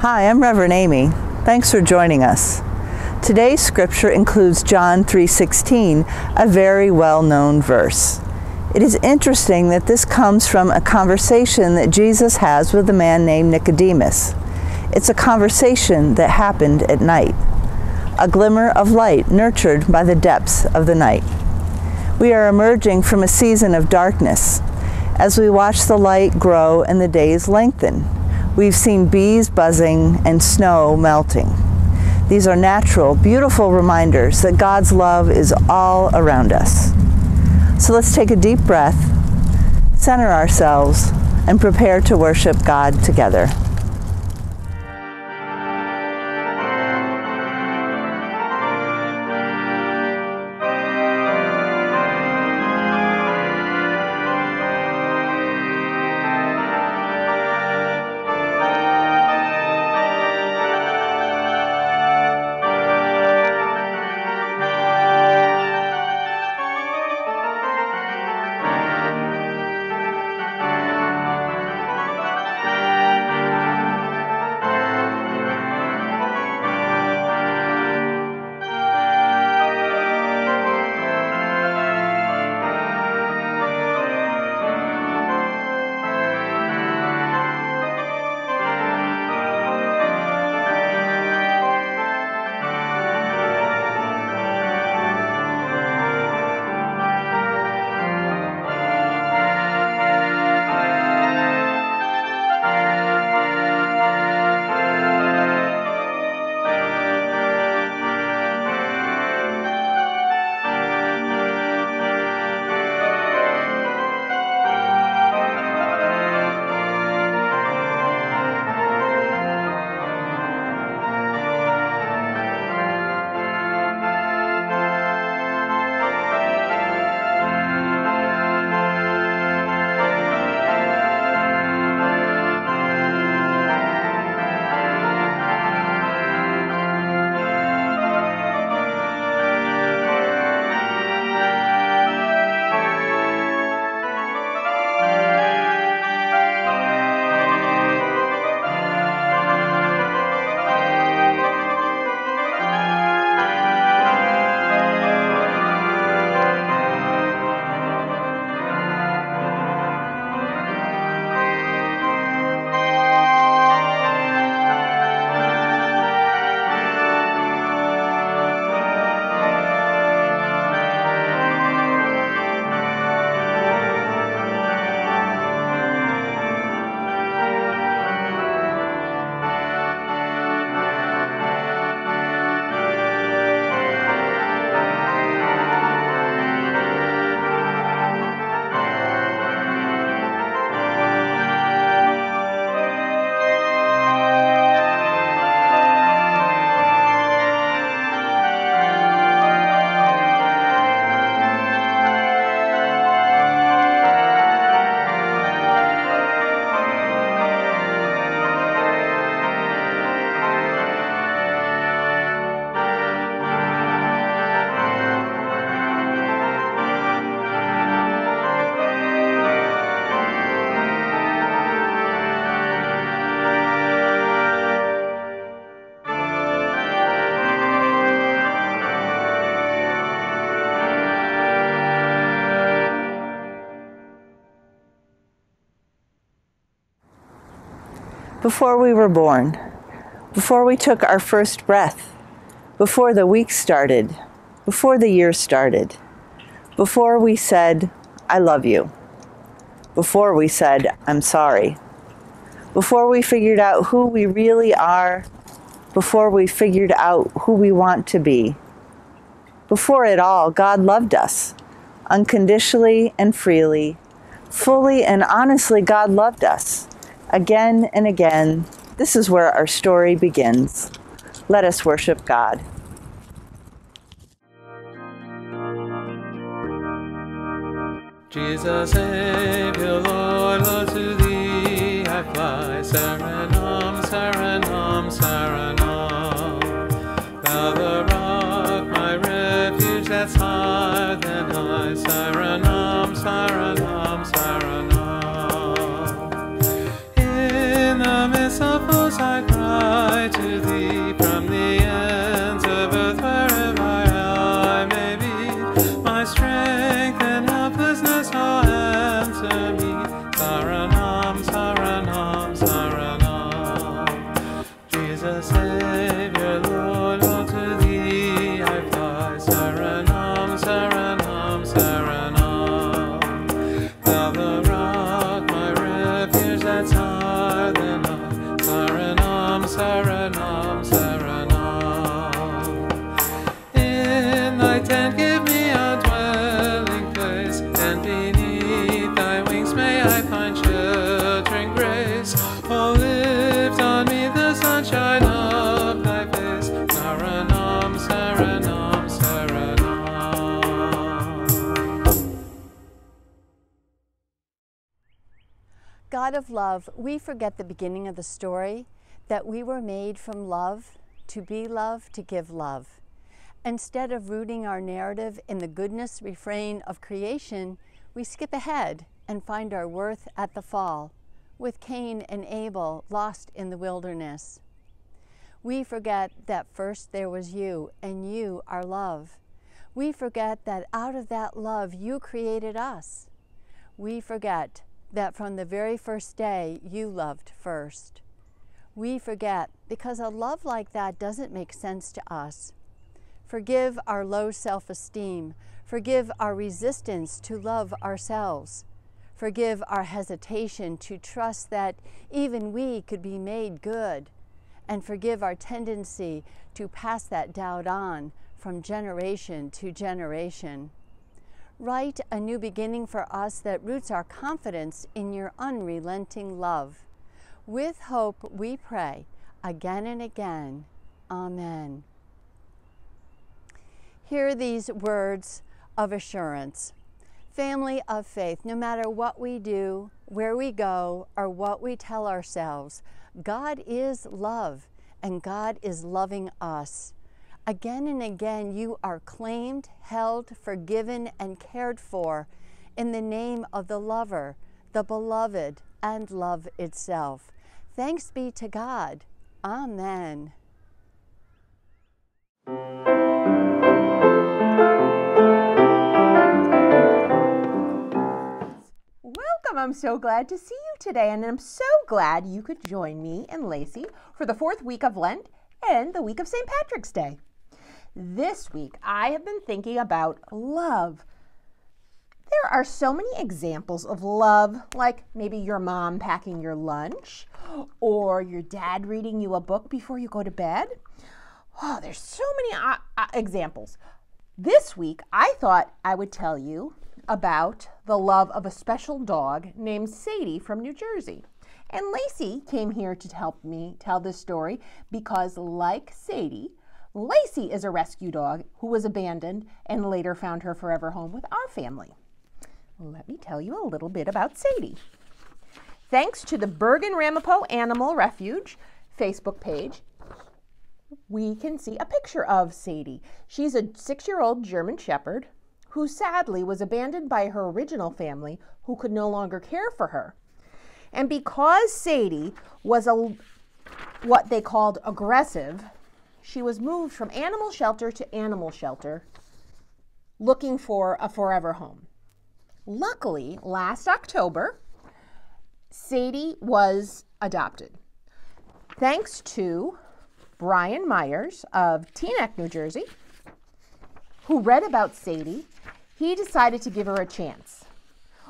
Hi, I'm Reverend Amy. Thanks for joining us. Today's scripture includes John 3:16, a very well-known verse. It is interesting that this comes from a conversation that Jesus has with a man named Nicodemus. It's a conversation that happened at night, a glimmer of light nurtured by the depths of the night. We are emerging from a season of darkness as we watch the light grow and the days lengthen. We've seen bees buzzing and snow melting. These are natural, beautiful reminders that God's love is all around us. So let's take a deep breath, center ourselves, and prepare to worship God together. Before we were born, before we took our first breath, before the week started, before the year started, before we said, I love you, before we said, I'm sorry, before we figured out who we really are, before we figured out who we want to be. Before it all, God loved us unconditionally and freely. Fully and honestly, God loved us again and again. This is where our story begins. Let us worship God. Jesus, Savior, Lord, Lord, to thee I fly. Saranam, saranam, saranam. God of love, we forget the beginning of the story that we were made from love, to be love, to give love. Instead of rooting our narrative in the goodness refrain of creation, we skip ahead and find our worth at the fall, with Cain and Abel lost in the wilderness. We forget that first there was you, and you are love. We forget that out of that love you created us. We forget that from the very first day you loved first. We forget because a love like that doesn't make sense to us. Forgive our low self esteem. Forgive our resistance to love ourselves. Forgive our hesitation to trust that even we could be made good. And forgive our tendency to pass that doubt on from generation to generation. Write a new beginning for us that roots our confidence in your unrelenting love. With hope, we pray again and again. Amen. Hear these words of assurance. Family of faith, no matter what we do, where we go, or what we tell ourselves, God is love and God is loving us. Again and again, you are claimed, held, forgiven, and cared for in the name of the lover, the beloved, and love itself. Thanks be to God. Amen. Welcome. I'm so glad to see you today, and I'm so glad you could join me and Lacey for the fourth week of Lent and the week of St. Patrick's Day. This week, I have been thinking about love. There are so many examples of love, like maybe your mom packing your lunch or your dad reading you a book before you go to bed. Oh, there's so many uh, uh, examples. This week, I thought I would tell you about the love of a special dog named Sadie from New Jersey. And Lacey came here to help me tell this story because, like Sadie, Lacey is a rescue dog who was abandoned and later found her forever home with our family. Let me tell you a little bit about Sadie. Thanks to the Bergen Ramapo Animal Refuge Facebook page, we can see a picture of Sadie. She's a six year old German Shepherd who sadly was abandoned by her original family who could no longer care for her. And because Sadie was a what they called aggressive, she was moved from animal shelter to animal shelter looking for a forever home. Luckily, last October, Sadie was adopted. Thanks to Brian Myers of Teaneck, New Jersey, who read about Sadie, he decided to give her a chance.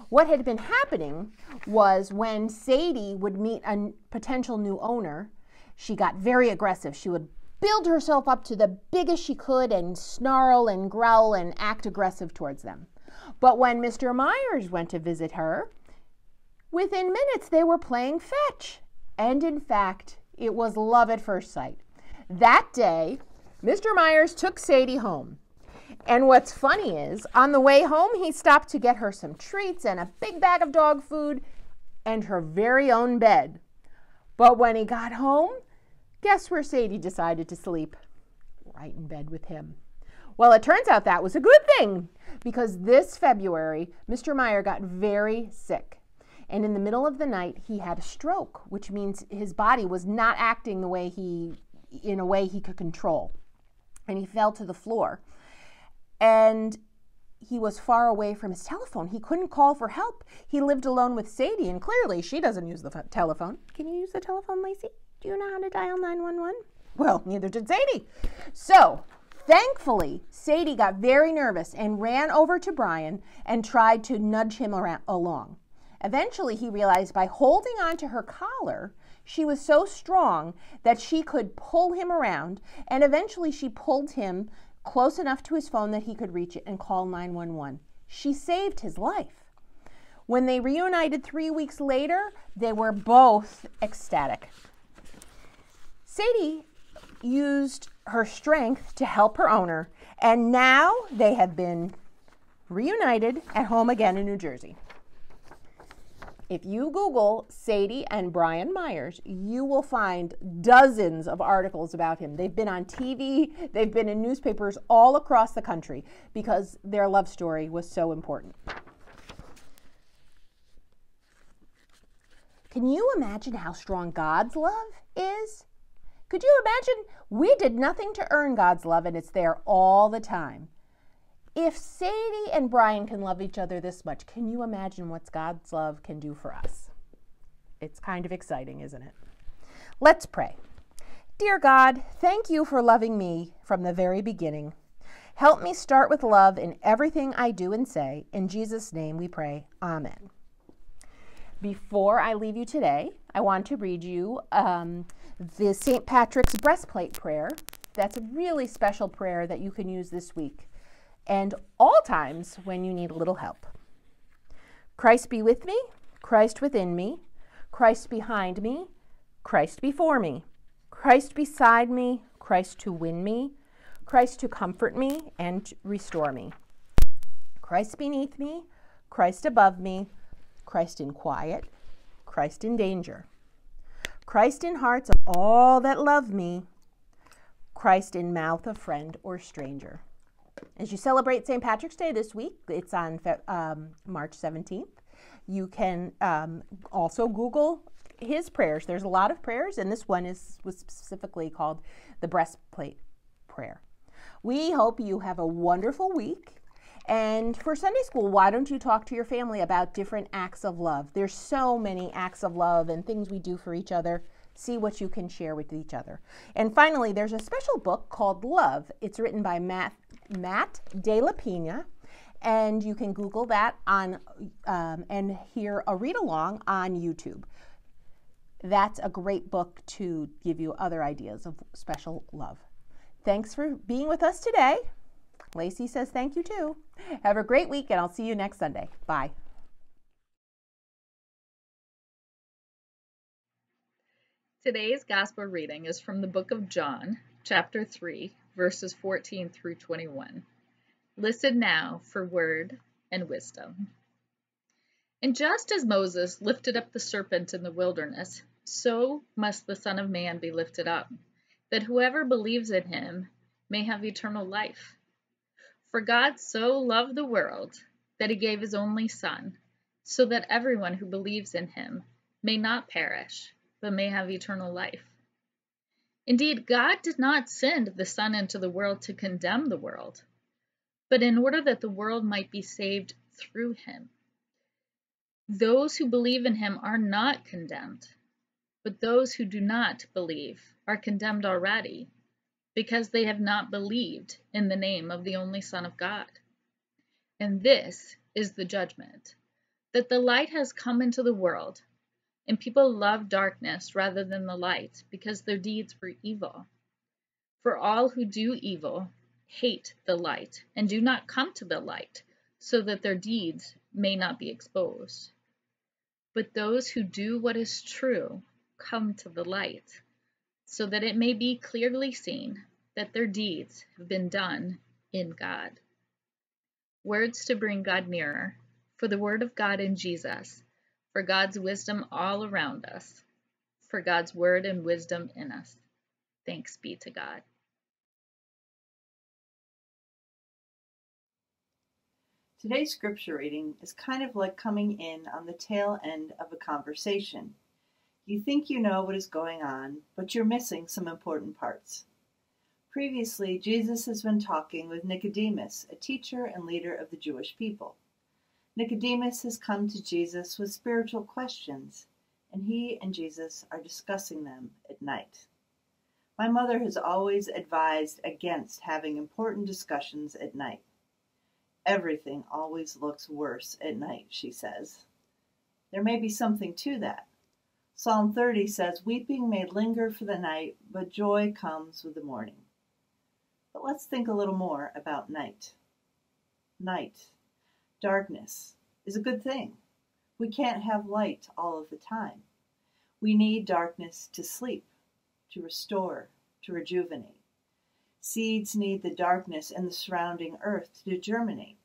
What had been happening was when Sadie would meet a potential new owner, she got very aggressive. She would build herself up to the biggest she could and snarl and growl and act aggressive towards them. But when Mr. Myers went to visit her, within minutes they were playing fetch. And in fact, it was love at first sight. That day, Mr. Myers took Sadie home. And what's funny is, on the way home, he stopped to get her some treats and a big bag of dog food and her very own bed. But when he got home, guess where Sadie decided to sleep? Right in bed with him. Well, it turns out that was a good thing because this February, Mr. Meyer got very sick. And in the middle of the night, he had a stroke, which means his body was not acting the way he, in a way he could control. And he fell to the floor. And he was far away from his telephone. He couldn't call for help. He lived alone with Sadie, and clearly she doesn't use the telephone. Can you use the telephone, Lacey? Do you know how to dial 911? Well, neither did Sadie. So, thankfully, Sadie got very nervous and ran over to Brian and tried to nudge him around, along. Eventually, he realized by holding onto her collar, she was so strong that she could pull him around, and eventually, she pulled him close enough to his phone that he could reach it and call 911. She saved his life. When they reunited three weeks later, they were both ecstatic. Sadie used her strength to help her owner, and now they have been reunited at home again in New Jersey. If you Google Sadie and Brian Myers, you will find dozens of articles about him. They've been on TV, they've been in newspapers all across the country because their love story was so important. Can you imagine how strong God's love is? Could you imagine? We did nothing to earn God's love, and it's there all the time. If Sadie and Brian can love each other this much, can you imagine what God's love can do for us? It's kind of exciting, isn't it? Let's pray. Dear God, thank you for loving me from the very beginning. Help me start with love in everything I do and say. In Jesus' name we pray. Amen. Before I leave you today, I want to read you um, the St. Patrick's breastplate prayer. That's a really special prayer that you can use this week and all times when you need a little help. Christ be with me, Christ within me, Christ behind me, Christ before me, Christ beside me, Christ to win me, Christ to comfort me and restore me. Christ beneath me, Christ above me, Christ in quiet, Christ in danger. Christ in hearts of all that love me, Christ in mouth of friend or stranger. As you celebrate St. Patrick's Day this week, it's on um, March 17th. You can um, also Google his prayers. There's a lot of prayers, and this one is was specifically called the breastplate prayer. We hope you have a wonderful week. And for Sunday school, why don't you talk to your family about different acts of love? There's so many acts of love and things we do for each other see what you can share with each other. And finally, there's a special book called Love. It's written by Matt, Matt De La Pena, and you can Google that on um, and hear a read along on YouTube. That's a great book to give you other ideas of special love. Thanks for being with us today. Lacey says thank you too. Have a great week, and I'll see you next Sunday. Bye. Today's Gospel reading is from the book of John, chapter 3, verses 14 through 21. Listen now for word and wisdom. And just as Moses lifted up the serpent in the wilderness, so must the Son of Man be lifted up, that whoever believes in him may have eternal life. For God so loved the world that he gave his only Son, so that everyone who believes in him may not perish but may have eternal life. Indeed, God did not send the Son into the world to condemn the world, but in order that the world might be saved through him. Those who believe in him are not condemned, but those who do not believe are condemned already, because they have not believed in the name of the only Son of God. And this is the judgment that the light has come into the world and people love darkness rather than the light because their deeds were evil. For all who do evil hate the light and do not come to the light, so that their deeds may not be exposed. But those who do what is true come to the light, so that it may be clearly seen that their deeds have been done in God. Words to bring God nearer, for the Word of God in Jesus for God's wisdom all around us, for God's word and wisdom in us. Thanks be to God. Today's scripture reading is kind of like coming in on the tail end of a conversation. You think you know what is going on, but you're missing some important parts. Previously, Jesus has been talking with Nicodemus, a teacher and leader of the Jewish people. Nicodemus has come to Jesus with spiritual questions, and he and Jesus are discussing them at night. My mother has always advised against having important discussions at night. Everything always looks worse at night, she says. There may be something to that. Psalm 30 says, Weeping may linger for the night, but joy comes with the morning. But let's think a little more about night. Night, darkness, is a good thing. We can't have light all of the time. We need darkness to sleep, to restore, to rejuvenate. Seeds need the darkness and the surrounding earth to germinate.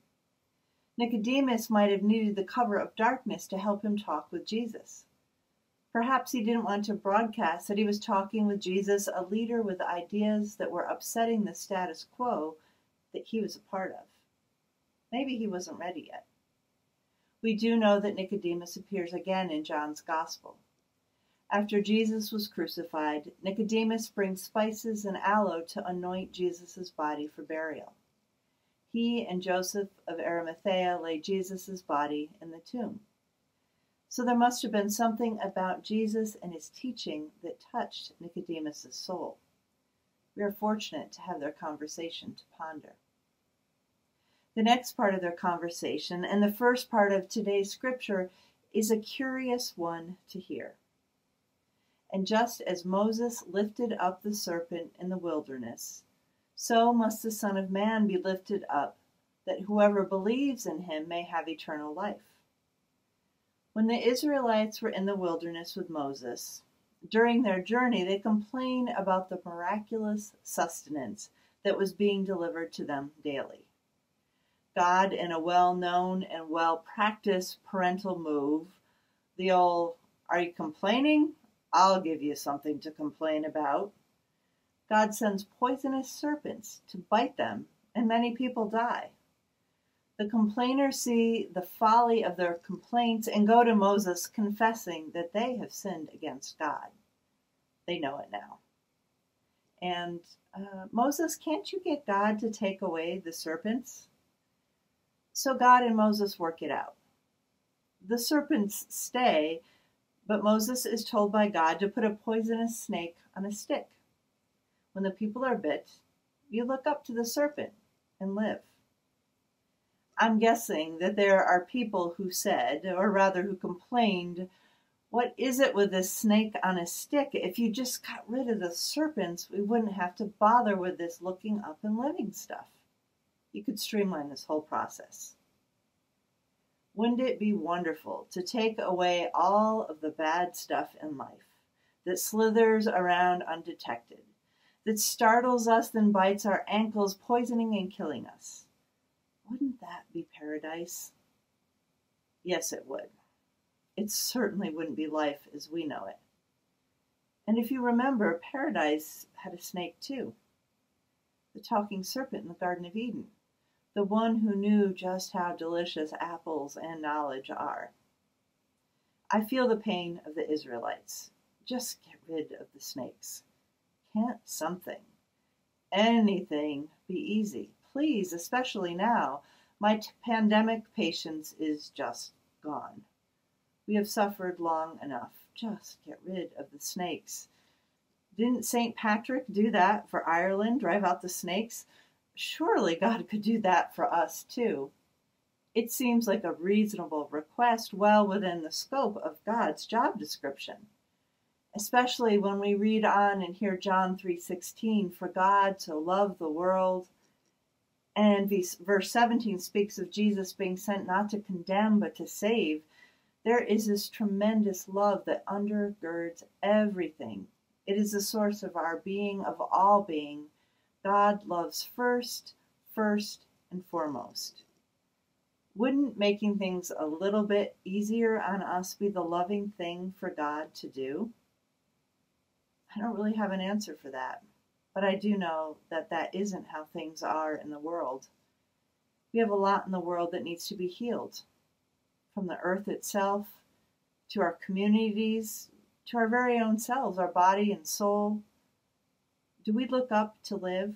Nicodemus might have needed the cover of darkness to help him talk with Jesus. Perhaps he didn't want to broadcast that he was talking with Jesus, a leader with ideas that were upsetting the status quo that he was a part of. Maybe he wasn't ready yet. We do know that Nicodemus appears again in John's Gospel. After Jesus was crucified, Nicodemus brings spices and aloe to anoint Jesus' body for burial. He and Joseph of Arimathea lay Jesus' body in the tomb. So there must have been something about Jesus and his teaching that touched Nicodemus' soul. We are fortunate to have their conversation to ponder. The next part of their conversation and the first part of today's scripture is a curious one to hear. And just as Moses lifted up the serpent in the wilderness, so must the Son of Man be lifted up, that whoever believes in him may have eternal life. When the Israelites were in the wilderness with Moses, during their journey, they complained about the miraculous sustenance that was being delivered to them daily. God, in a well known and well practiced parental move, the old, Are you complaining? I'll give you something to complain about. God sends poisonous serpents to bite them, and many people die. The complainers see the folly of their complaints and go to Moses confessing that they have sinned against God. They know it now. And uh, Moses, can't you get God to take away the serpents? So God and Moses work it out. The serpents stay, but Moses is told by God to put a poisonous snake on a stick. When the people are bit, you look up to the serpent and live. I'm guessing that there are people who said, or rather who complained, what is it with this snake on a stick? If you just got rid of the serpents, we wouldn't have to bother with this looking up and living stuff. You could streamline this whole process. Wouldn't it be wonderful to take away all of the bad stuff in life that slithers around undetected, that startles us, then bites our ankles, poisoning and killing us? Wouldn't that be paradise? Yes, it would. It certainly wouldn't be life as we know it. And if you remember, paradise had a snake too the talking serpent in the Garden of Eden, the one who knew just how delicious apples and knowledge are. I feel the pain of the Israelites. Just get rid of the snakes. Can't something, anything be easy? Please, especially now, my t- pandemic patience is just gone. We have suffered long enough. Just get rid of the snakes. Didn't St. Patrick do that for Ireland, drive out the snakes? Surely God could do that for us too. It seems like a reasonable request well within the scope of God's job description. Especially when we read on and hear John 3:16 for God to love the world and verse 17 speaks of Jesus being sent not to condemn, but to save. There is this tremendous love that undergirds everything. It is the source of our being, of all being. God loves first, first, and foremost. Wouldn't making things a little bit easier on us be the loving thing for God to do? I don't really have an answer for that but I do know that that isn't how things are in the world. We have a lot in the world that needs to be healed, from the earth itself to our communities to our very own selves, our body and soul. Do we look up to live?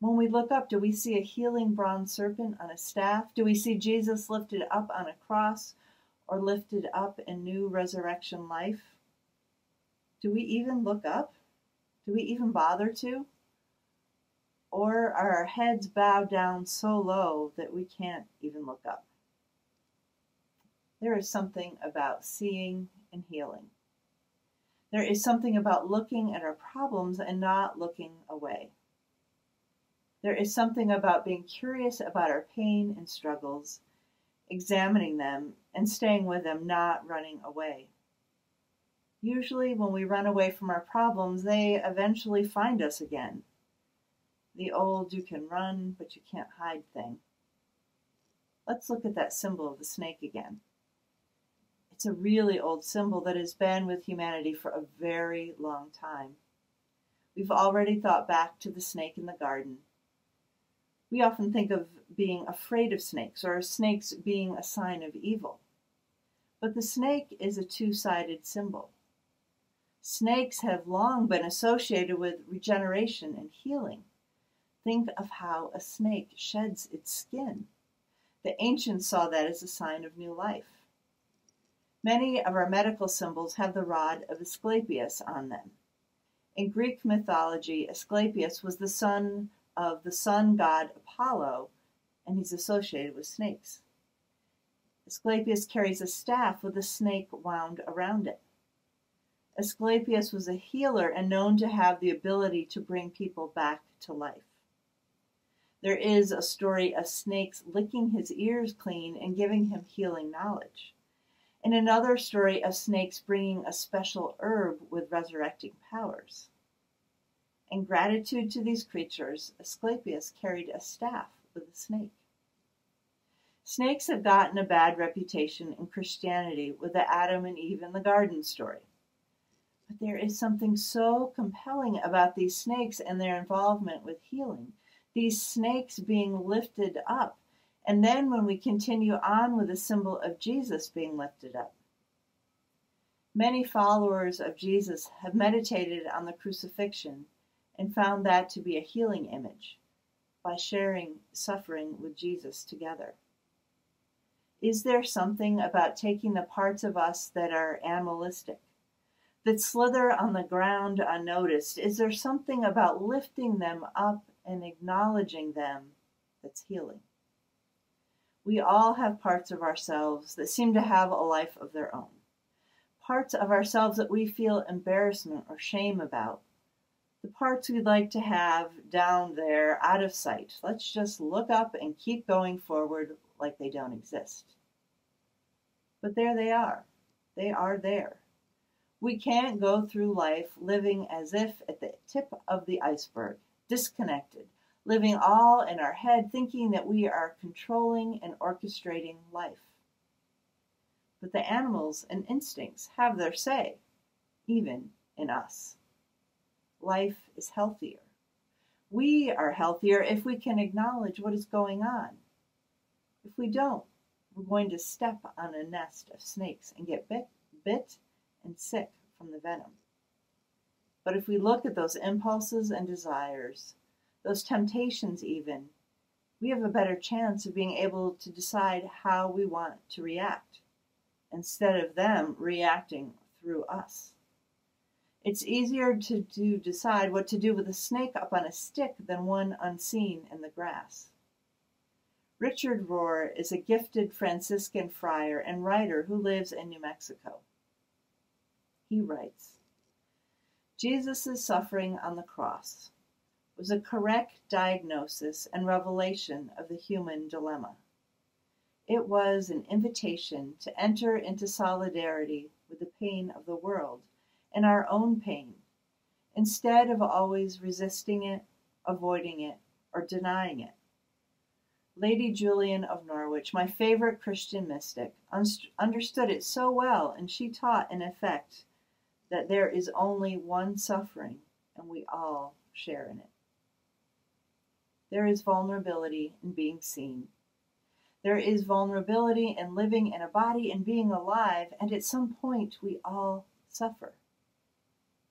When we look up, do we see a healing bronze serpent on a staff? Do we see Jesus lifted up on a cross or lifted up in new resurrection life? Do we even look up? Do we even bother to? Or are our heads bowed down so low that we can't even look up? There is something about seeing and healing. There is something about looking at our problems and not looking away. There is something about being curious about our pain and struggles, examining them and staying with them, not running away. Usually, when we run away from our problems, they eventually find us again. The old you can run, but you can't hide thing. Let's look at that symbol of the snake again. It's a really old symbol that has been with humanity for a very long time. We've already thought back to the snake in the garden. We often think of being afraid of snakes or snakes being a sign of evil. But the snake is a two sided symbol. Snakes have long been associated with regeneration and healing. Think of how a snake sheds its skin. The ancients saw that as a sign of new life. Many of our medical symbols have the rod of Asclepius on them. In Greek mythology, Asclepius was the son of the sun god Apollo, and he's associated with snakes. Asclepius carries a staff with a snake wound around it. Asclepius was a healer and known to have the ability to bring people back to life. There is a story of snakes licking his ears clean and giving him healing knowledge and another story of snakes bringing a special herb with resurrecting powers. In gratitude to these creatures, Asclepius carried a staff with a snake. Snakes have gotten a bad reputation in Christianity with the Adam and Eve in the garden story. But there is something so compelling about these snakes and their involvement with healing. These snakes being lifted up and then when we continue on with the symbol of Jesus being lifted up. Many followers of Jesus have meditated on the crucifixion and found that to be a healing image by sharing suffering with Jesus together. Is there something about taking the parts of us that are animalistic, that slither on the ground unnoticed? Is there something about lifting them up and acknowledging them that's healing? We all have parts of ourselves that seem to have a life of their own. Parts of ourselves that we feel embarrassment or shame about. The parts we'd like to have down there, out of sight. Let's just look up and keep going forward like they don't exist. But there they are. They are there. We can't go through life living as if at the tip of the iceberg, disconnected, living all in our head, thinking that we are controlling and orchestrating life. But the animals and instincts have their say, even in us. Life is healthier. We are healthier if we can acknowledge what is going on. If we don't, we're going to step on a nest of snakes and get bit, bit and sick from the venom. But if we look at those impulses and desires, those temptations, even, we have a better chance of being able to decide how we want to react instead of them reacting through us. It's easier to, to decide what to do with a snake up on a stick than one unseen in the grass. Richard Rohr is a gifted Franciscan friar and writer who lives in New Mexico. He writes Jesus' suffering on the cross was a correct diagnosis and revelation of the human dilemma. It was an invitation to enter into solidarity with the pain of the world and our own pain, instead of always resisting it, avoiding it, or denying it. Lady Julian of Norwich, my favorite Christian mystic, understood it so well, and she taught, in effect, that there is only one suffering, and we all share in it. there is vulnerability in being seen. There is vulnerability in living in a body and being alive, and at some point we all suffer.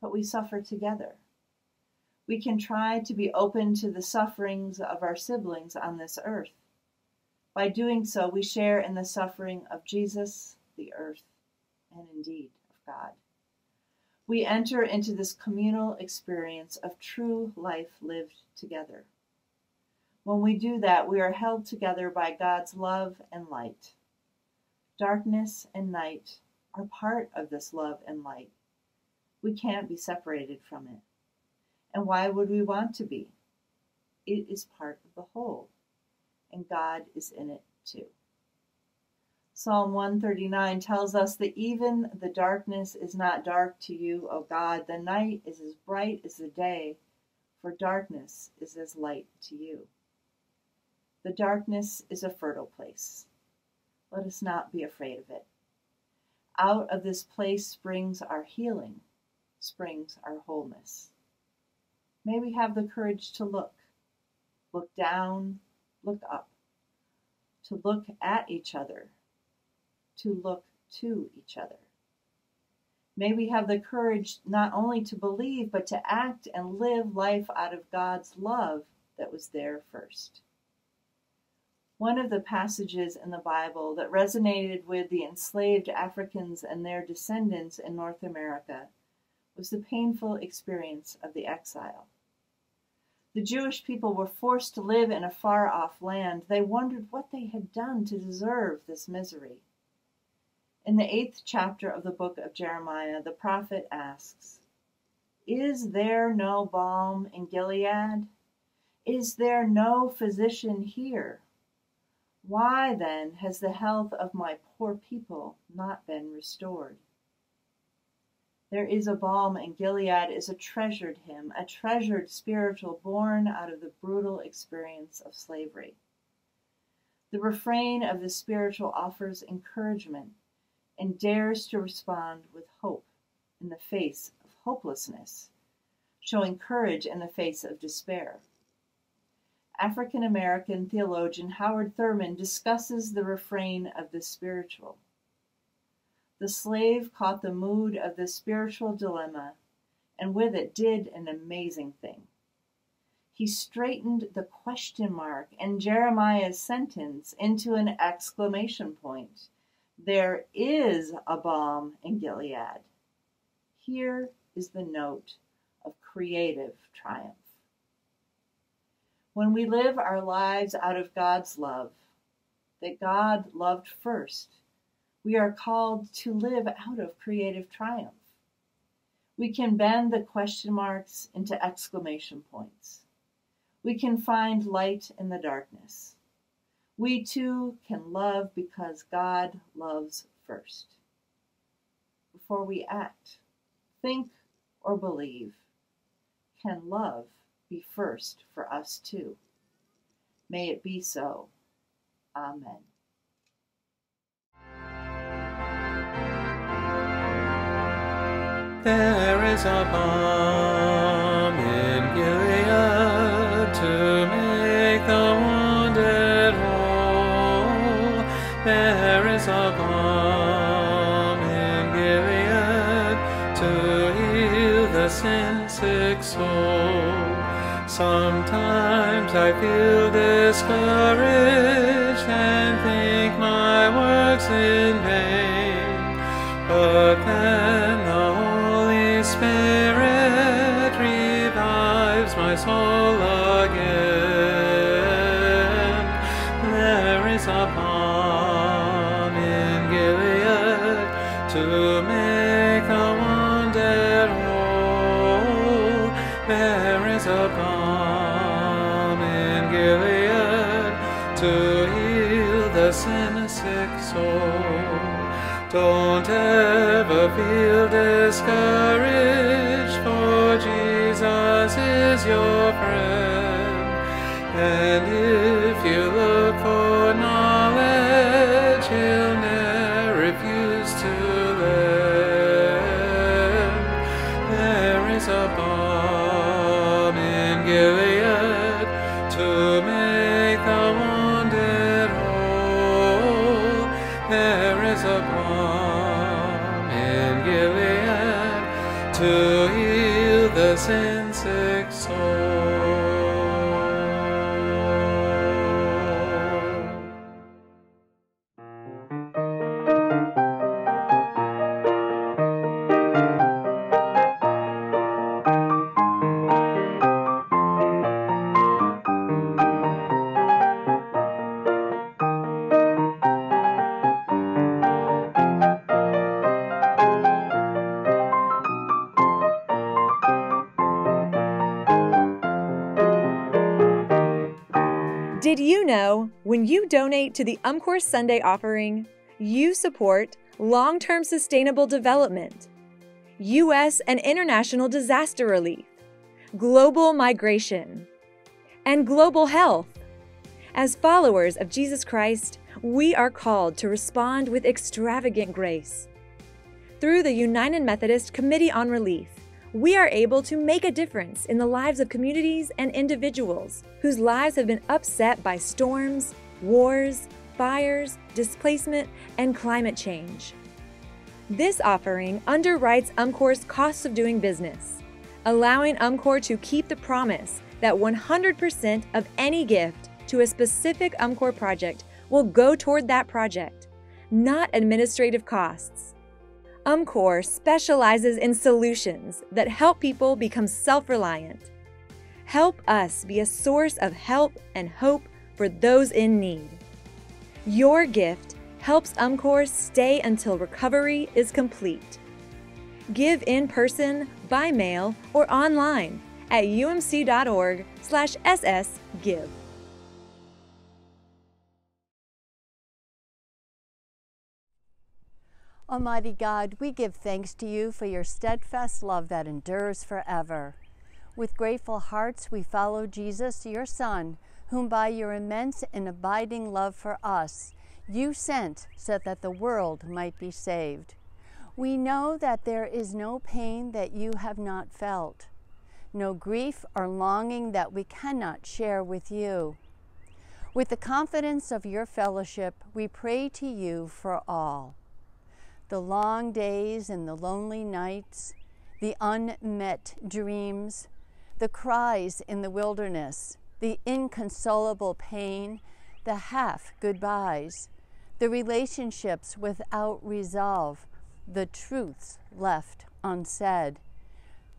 But we suffer together. We can try to be open to the sufferings of our siblings on this earth. By doing so, we share in the suffering of Jesus, the earth, and indeed of God. We enter into this communal experience of true life lived together. When we do that, we are held together by God's love and light. Darkness and night are part of this love and light. We can't be separated from it. And why would we want to be? It is part of the whole, and God is in it too. Psalm 139 tells us that even the darkness is not dark to you, O God. The night is as bright as the day, for darkness is as light to you. The darkness is a fertile place. Let us not be afraid of it. Out of this place springs our healing, springs our wholeness. May we have the courage to look, look down, look up, to look at each other, to look to each other. May we have the courage not only to believe, but to act and live life out of God's love that was there first. One of the passages in the Bible that resonated with the enslaved Africans and their descendants in North America was the painful experience of the exile. The Jewish people were forced to live in a far off land. They wondered what they had done to deserve this misery. In the eighth chapter of the book of Jeremiah, the prophet asks, Is there no balm in Gilead? Is there no physician here? Why then has the health of my poor people not been restored? There is a balm in Gilead is a treasured hymn, a treasured spiritual born out of the brutal experience of slavery. The refrain of the spiritual offers encouragement and dares to respond with hope in the face of hopelessness, showing courage in the face of despair. African American theologian Howard Thurman discusses the refrain of the spiritual. The slave caught the mood of the spiritual dilemma and with it did an amazing thing. He straightened the question mark in Jeremiah's sentence into an exclamation point. There is a balm in Gilead. Here is the note of creative triumph. When we live our lives out of God's love, that God loved first, we are called to live out of creative triumph. We can bend the question marks into exclamation points. We can find light in the darkness. We too can love because God loves first. Before we act, think, or believe, can love be first for us too? May it be so. Amen. There is a balm I feel discouraged and think my work's in vain. But then the Holy Spirit revives my soul feel discouraged, for Jesus is your friend. And if you look for knowledge, he'll never refuse to lend. There is a balm donate to the UMCOR Sunday offering, you support long term sustainable development, U.S. and international disaster relief, global migration, and global health? As followers of Jesus Christ, we are called to respond with extravagant grace. Through the United Methodist Committee on Relief, we are able to make a difference in the lives of communities and individuals whose lives have been upset by storms, wars, fires, displacement, and climate change. This offering underwrites UMCOR's costs of doing business, allowing UMCOR to keep the promise that 100% of any gift to a specific UMCOR project will go toward that project, not administrative costs. UMCOR specializes in solutions that help people become self reliant. Help us be a source of help and hope for those in need. Your gift helps UMCOR stay until recovery is complete. Give in person, by mail, or online at umc.org/ssgive. Almighty God, we give thanks to you for your steadfast love that endures forever. With grateful hearts, we follow Jesus, your Son, whom by your immense and abiding love for us, you sent so that the world might be saved. We know that there is no pain that you have not felt, no grief or longing that we cannot share with you. With the confidence of your fellowship, we pray to you for all the long days and the lonely nights, the unmet dreams, the cries in the wilderness, the inconsolable pain, the half goodbyes, the relationships without resolve, the truths left unsaid,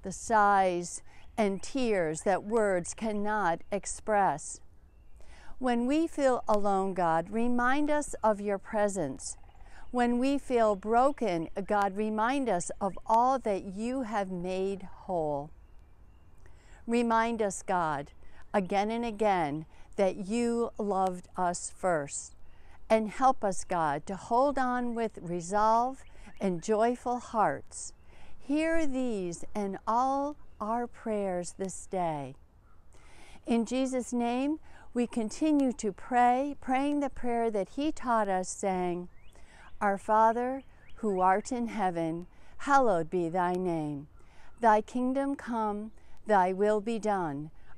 the sighs and tears that words cannot express. When we feel alone, God, remind us of your presence when we feel broken, God, remind us of all that you have made whole. Remind us, God, again and again, that you loved us first. And help us, God, to hold on with resolve and joyful hearts. Hear these and all our prayers this day. In Jesus' name, we continue to pray, praying the prayer that He taught us, saying, our Father, who art in heaven, hallowed be thy name. Thy kingdom come, thy will be done,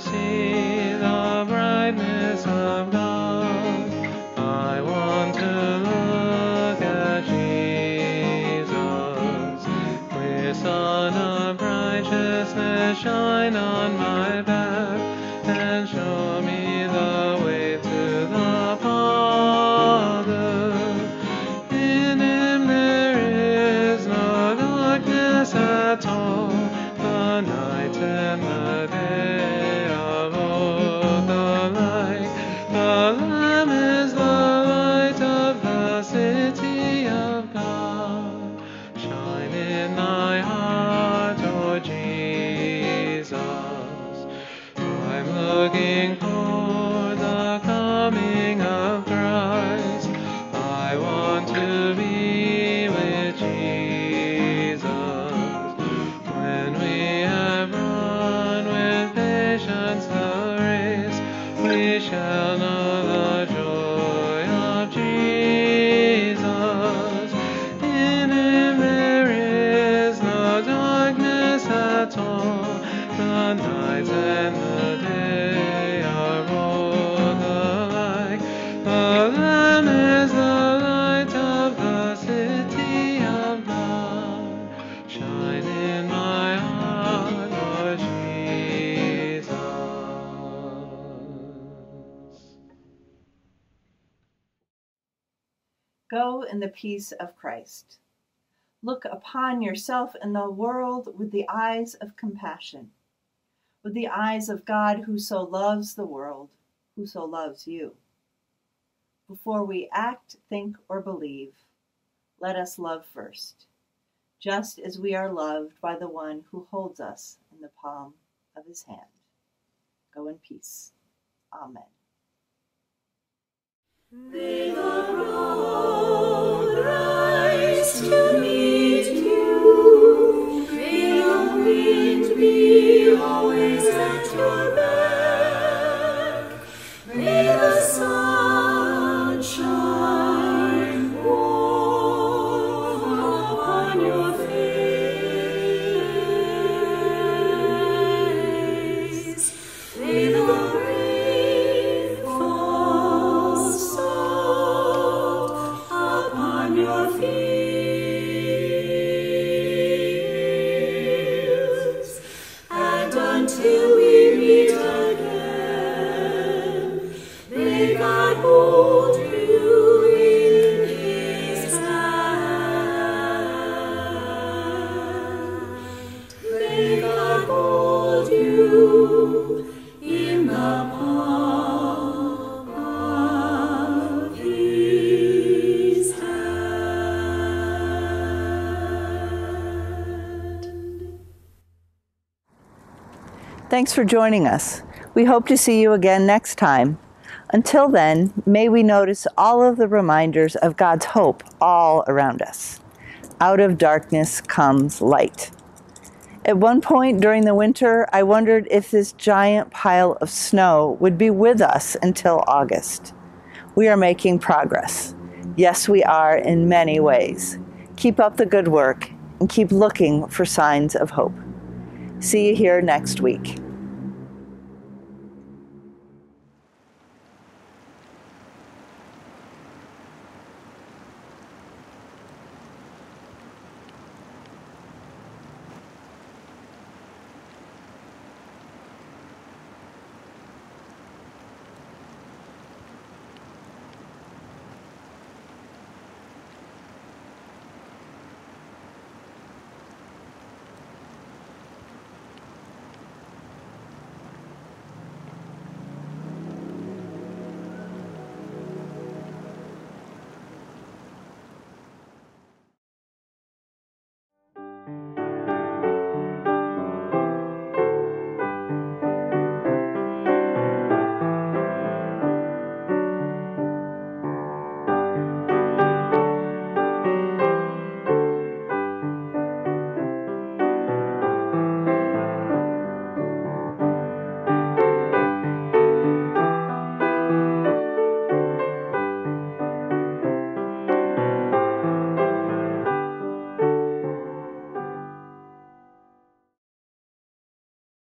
see the brightness of God. I want to look at Jesus, clear Son of righteousness, shine on my Go in the peace of Christ. Look upon yourself and the world with the eyes of compassion, with the eyes of God who so loves the world, who so loves you. Before we act, think, or believe, let us love first, just as we are loved by the one who holds us in the palm of his hand. Go in peace. Amen. May the road rise to meet always at your back. May the sun Thanks for joining us. We hope to see you again next time. Until then, may we notice all of the reminders of God's hope all around us. Out of darkness comes light. At one point during the winter, I wondered if this giant pile of snow would be with us until August. We are making progress. Yes, we are in many ways. Keep up the good work and keep looking for signs of hope. See you here next week.